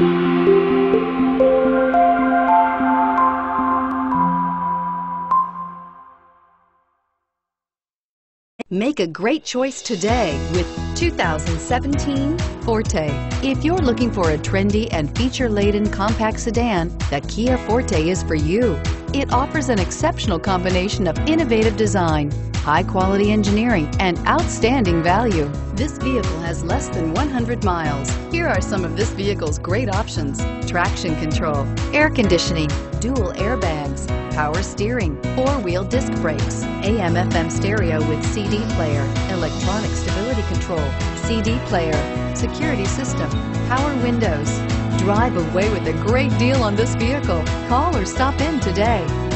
Make a great choice today with 2017 Forte. If you're looking for a trendy and feature-laden compact sedan, the Kia Forte is for you. It offers an exceptional combination of innovative design, high-quality engineering, and outstanding value. This vehicle has less than 100 miles. Here are some of this vehicle's great options. Traction control, air conditioning, dual airbags, power steering, four-wheel disc brakes, AM FM stereo with CD player, electronic stability control, CD player, security system, power windows. Drive away with a great deal on this vehicle. Call or stop in today.